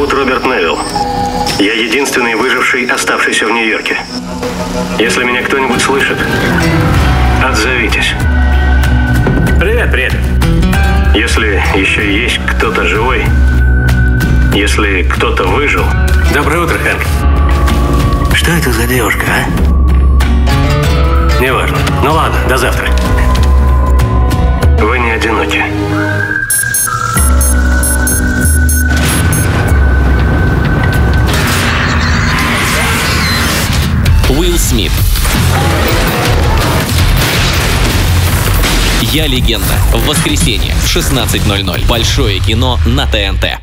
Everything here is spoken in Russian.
зовут Роберт Невилл. Я единственный выживший, оставшийся в Нью-Йорке. Если меня кто-нибудь слышит, отзовитесь. Привет, привет. Если еще есть кто-то живой, если кто-то выжил... Доброе утро, Хэнк. Что это за девушка, а? Неважно. Ну ладно, до завтра. Вы не одиноки. Уилл Смит. Я легенда. В воскресенье в 16.00. Большое кино на ТНТ.